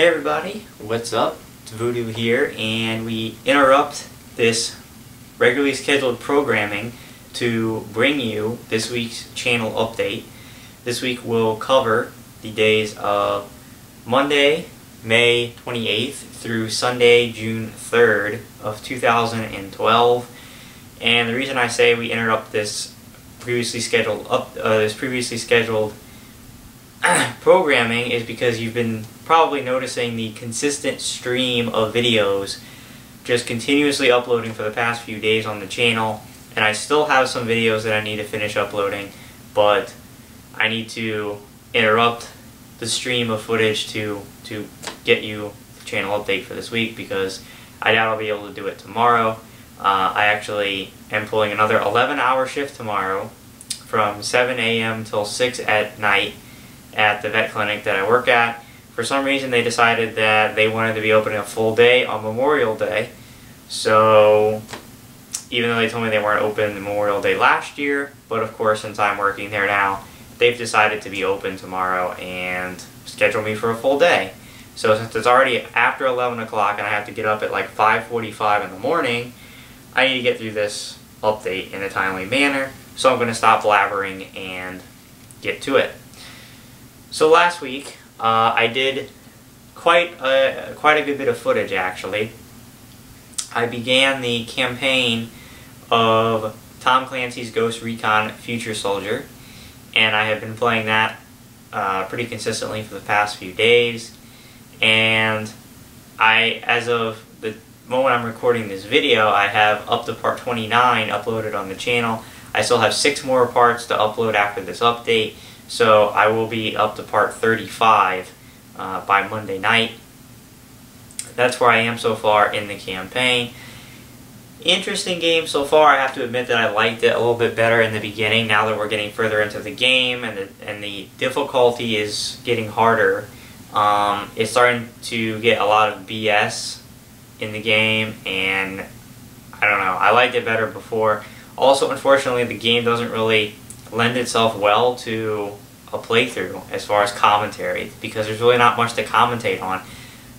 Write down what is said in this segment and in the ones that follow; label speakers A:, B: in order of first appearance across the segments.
A: Hey everybody, what's up? It's Voodoo here, and we interrupt this regularly scheduled programming to bring you this week's channel update. This week we'll cover the days of Monday, May 28th through Sunday, June 3rd of 2012. And the reason I say we interrupt this previously scheduled up uh, this previously scheduled programming is because you've been probably noticing the consistent stream of videos just continuously uploading for the past few days on the channel and I still have some videos that I need to finish uploading but I need to interrupt the stream of footage to to get you the channel update for this week because I doubt I'll be able to do it tomorrow. Uh, I actually am pulling another 11 hour shift tomorrow from 7 a.m. till 6 at night at the vet clinic that I work at. For some reason they decided that they wanted to be open a full day on Memorial Day. So even though they told me they weren't open Memorial Day last year, but of course since I'm working there now, they've decided to be open tomorrow and schedule me for a full day. So since it's already after 11 o'clock and I have to get up at like 5.45 in the morning, I need to get through this update in a timely manner. So I'm going to stop blabbering and get to it. So last week, uh, I did quite a, quite a good bit of footage actually. I began the campaign of Tom Clancy's Ghost Recon Future Soldier, and I have been playing that uh, pretty consistently for the past few days. And I, as of the moment I'm recording this video, I have up to part 29 uploaded on the channel. I still have six more parts to upload after this update, so I will be up to part 35 uh, by Monday night. That's where I am so far in the campaign. Interesting game so far. I have to admit that I liked it a little bit better in the beginning. Now that we're getting further into the game and the, and the difficulty is getting harder, um, it's starting to get a lot of BS in the game, and I don't know. I liked it better before. Also, unfortunately, the game doesn't really lend itself well to a playthrough as far as commentary because there's really not much to commentate on.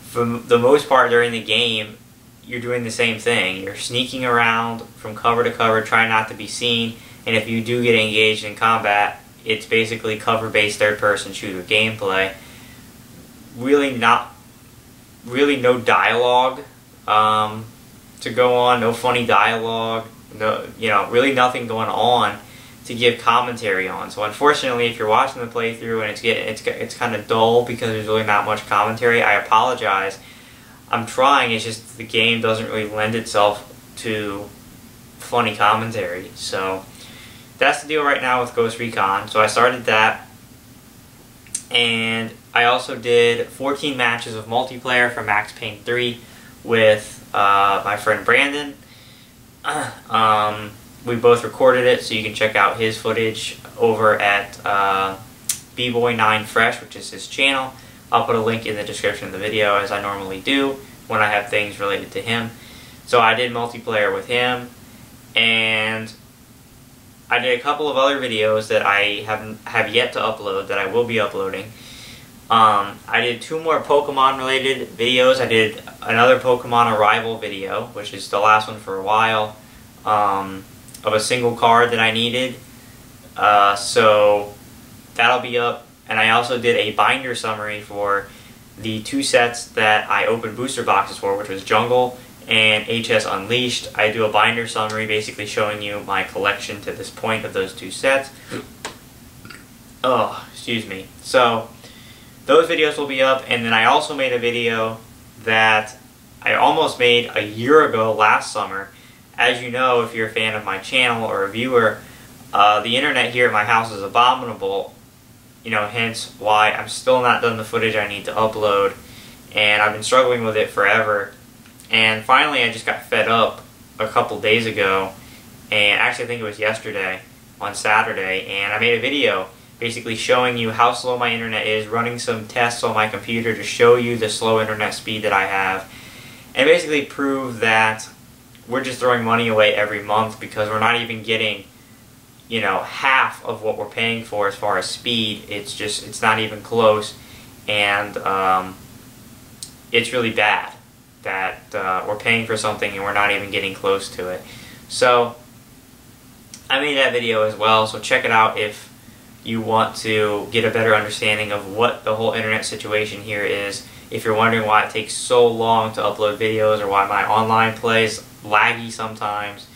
A: For the most part during the game, you're doing the same thing. You're sneaking around from cover to cover, trying not to be seen, and if you do get engaged in combat, it's basically cover-based third-person shooter gameplay. Really not, really no dialogue um, to go on, no funny dialogue, no, you know, really nothing going on to give commentary on. So unfortunately, if you're watching the playthrough and it's getting it's it's kind of dull because there's really not much commentary, I apologize. I'm trying. It's just the game doesn't really lend itself to funny commentary. So that's the deal right now with Ghost Recon. So I started that, and I also did 14 matches of multiplayer for Max Payne 3 with uh, my friend Brandon. um, we both recorded it, so you can check out his footage over at uh, bboy9fresh, which is his channel. I'll put a link in the description of the video, as I normally do when I have things related to him. So I did multiplayer with him, and I did a couple of other videos that I have have yet to upload that I will be uploading. Um, I did two more Pokemon related videos. I did another Pokemon Arrival video, which is the last one for a while. Um, of a single card that I needed. Uh, so that'll be up. And I also did a binder summary for the two sets that I opened booster boxes for, which was Jungle and HS Unleashed. I do a binder summary basically showing you my collection to this point of those two sets. Oh, excuse me. So, those videos will be up, and then I also made a video that I almost made a year ago last summer as you know, if you're a fan of my channel or a viewer, uh, the internet here at my house is abominable. You know, hence why I'm still not done the footage I need to upload. And I've been struggling with it forever. And finally, I just got fed up a couple days ago. And actually, I think it was yesterday on Saturday. And I made a video basically showing you how slow my internet is, running some tests on my computer to show you the slow internet speed that I have. And basically prove that we're just throwing money away every month because we're not even getting you know half of what we're paying for as far as speed it's just it's not even close and um, it's really bad that uh, we're paying for something and we're not even getting close to it. So I made that video as well, so check it out if you want to get a better understanding of what the whole internet situation here is. If you're wondering why it takes so long to upload videos or why my online plays laggy sometimes,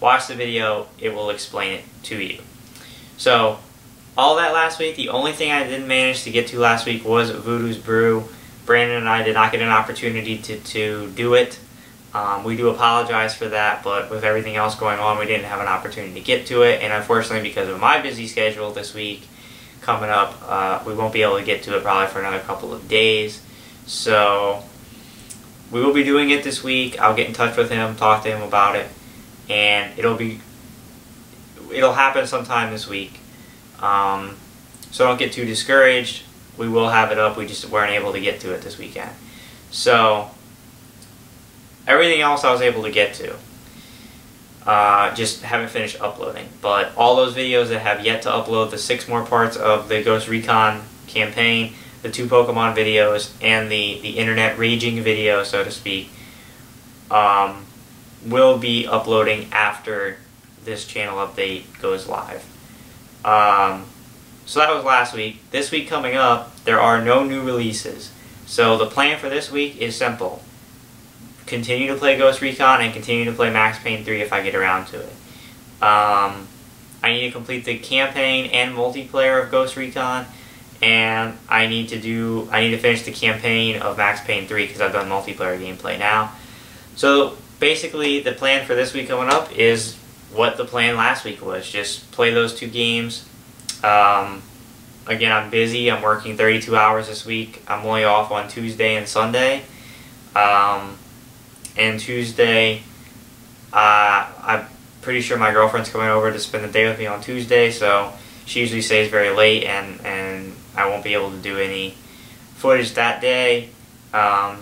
A: watch the video, it will explain it to you. So, all that last week, the only thing I didn't manage to get to last week was Voodoo's Brew. Brandon and I did not get an opportunity to, to do it. Um, we do apologize for that, but with everything else going on, we didn't have an opportunity to get to it. And unfortunately, because of my busy schedule this week coming up, uh, we won't be able to get to it probably for another couple of days. So we will be doing it this week. I'll get in touch with him, talk to him about it, and it'll be it'll happen sometime this week. Um, so don't get too discouraged. We will have it up. We just weren't able to get to it this weekend. So Everything else I was able to get to. Uh, just haven't finished uploading. But all those videos that have yet to upload, the six more parts of the Ghost Recon campaign, the two Pokemon videos, and the, the internet raging video, so to speak, um, will be uploading after this channel update goes live. Um, so that was last week. This week coming up, there are no new releases. So the plan for this week is simple continue to play Ghost Recon and continue to play Max Payne 3 if I get around to it. Um, I need to complete the campaign and multiplayer of Ghost Recon, and I need to do I need to finish the campaign of Max Payne 3 because I've done multiplayer gameplay now. So basically, the plan for this week coming up is what the plan last week was: just play those two games. Um, again, I'm busy. I'm working 32 hours this week. I'm only off on Tuesday and Sunday. Um, and Tuesday, uh, I'm pretty sure my girlfriend's coming over to spend the day with me on Tuesday, so she usually stays very late, and, and I won't be able to do any footage that day. Um,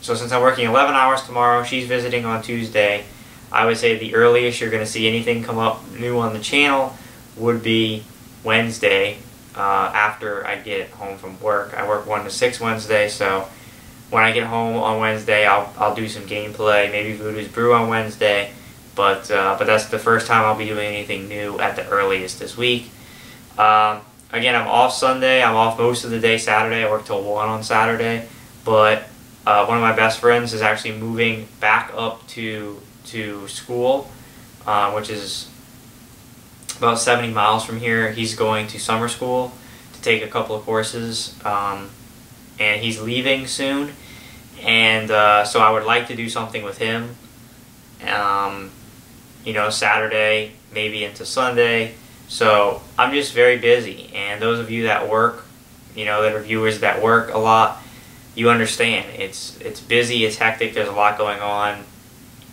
A: so since I'm working 11 hours tomorrow, she's visiting on Tuesday, I would say the earliest you're going to see anything come up new on the channel would be Wednesday uh, after I get home from work. I work 1 to 6 Wednesday, so when I get home on Wednesday, I'll, I'll do some gameplay, maybe Voodoo's Brew on Wednesday, but uh, but that's the first time I'll be doing anything new at the earliest this week. Um, again, I'm off Sunday. I'm off most of the day Saturday. I work till 1 on Saturday, but uh, one of my best friends is actually moving back up to, to school, uh, which is about 70 miles from here. He's going to summer school to take a couple of courses. Um, and he's leaving soon. And uh, so I would like to do something with him. Um, you know, Saturday, maybe into Sunday. So I'm just very busy. And those of you that work, you know, that are viewers that work a lot, you understand. It's it's busy, it's hectic, there's a lot going on.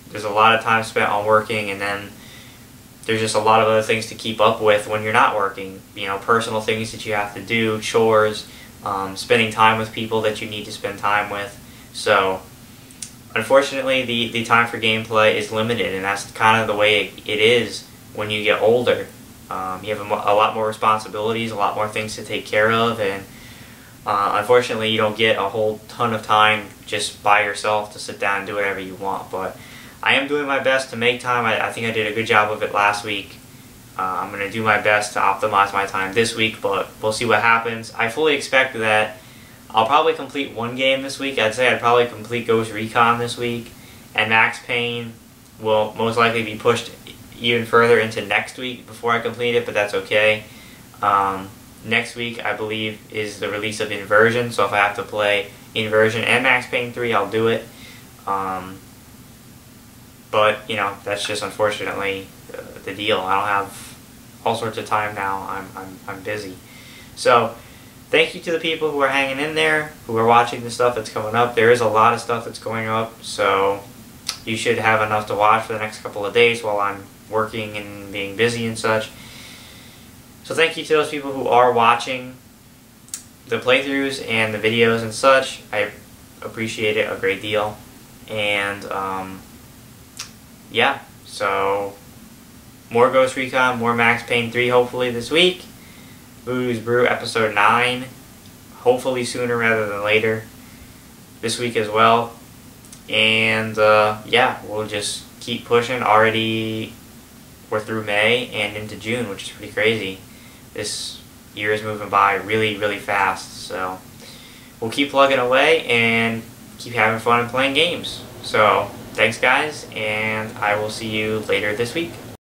A: There's a lot of time spent on working and then there's just a lot of other things to keep up with when you're not working. You know, personal things that you have to do, chores, um, spending time with people that you need to spend time with. So, unfortunately, the, the time for gameplay is limited, and that's kind of the way it, it is when you get older. Um, you have a, a, lot more responsibilities, a lot more things to take care of, and uh, unfortunately, you don't get a whole ton of time just by yourself to sit down and do whatever you want. But I am doing my best to make time. I, I think I did a good job of it last week. Uh, I'm going to do my best to optimize my time this week, but we'll see what happens. I fully expect that I'll probably complete one game this week. I'd say I'd probably complete Ghost Recon this week, and Max Payne will most likely be pushed even further into next week before I complete it, but that's okay. Um, next week, I believe, is the release of Inversion, so if I have to play Inversion and Max Payne 3, I'll do it. Um, but, you know, that's just unfortunately uh, the deal. I don't have all sorts of time now. I'm, I'm, I'm busy. So, thank you to the people who are hanging in there, who are watching the stuff that's coming up. There is a lot of stuff that's going up, so you should have enough to watch for the next couple of days while I'm working and being busy and such. So thank you to those people who are watching the playthroughs and the videos and such. I appreciate it a great deal. And, um, yeah, so more Ghost Recon, more Max Payne 3 hopefully this week. Voodoo's Brew episode 9, hopefully sooner rather than later. this week as well. And uh, yeah, we'll just keep pushing. Already, we're through May and into June, which is pretty crazy. This year is moving by really, really fast. So we'll keep plugging away and keep having fun and playing games. So thanks, guys, and I will see you later this week.